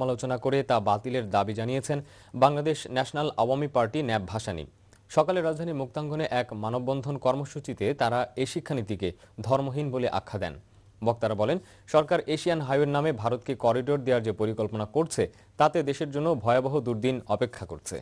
সমালোচনা করে তা বাতিলের দাবি জানিয়েছেন বাংলাদেশ ন্যাশনাল আওয়ামী পার্টি ন্যাব ভাসানী। সকালে রাজধানীর মুক্তাঙ্গনে এক মানববন্ধন কর্মসূচিতে তারা এ শিক্ষানীতিকে ধর্মহীন বলে আখ্যা দেন। বক্তারা বলেন, সরকার এশিয়ান হাইওয়ের নামে ভারতকে করিডোর দেওয়ার যে পরিকল্পনা করছে, তাতে দেশের জন্য ভয়াবহ দুর্দিন অপেক্ষা করছে।